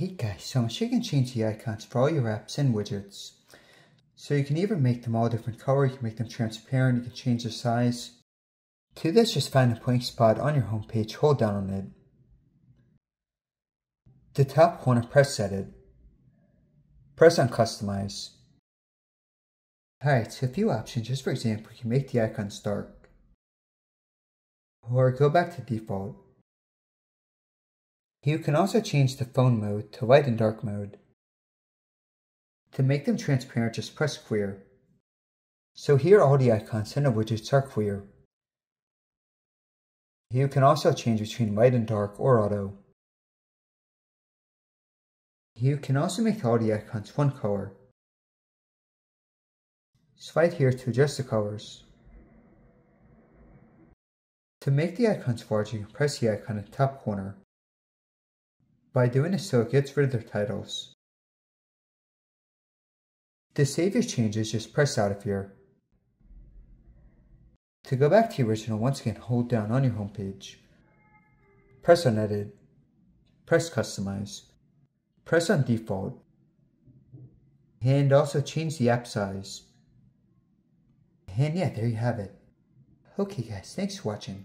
Hey guys, so sure you can change the icons for all your apps and widgets. So you can either make them all different color, you can make them transparent, you can change the size. To this, just find the blank spot on your home page, hold down on it. The top corner, press edit. Press on customize. Alright, so a few options, just for example, you can make the icons dark. Or go back to default. You can also change the phone mode to light and dark mode. To make them transparent, just press clear. So here all the icons and the widgets are clear. You can also change between light and dark or auto. You can also make all the icons one color. Slide here to adjust the colors. To make the icons larger, you can press the icon in the top corner. By doing so it gets rid of their titles. To save your changes, just press out of here. To go back to the original, once again hold down on your home page. Press on edit. Press customize. Press on default. And also change the app size. And yeah, there you have it. Okay guys, thanks for watching.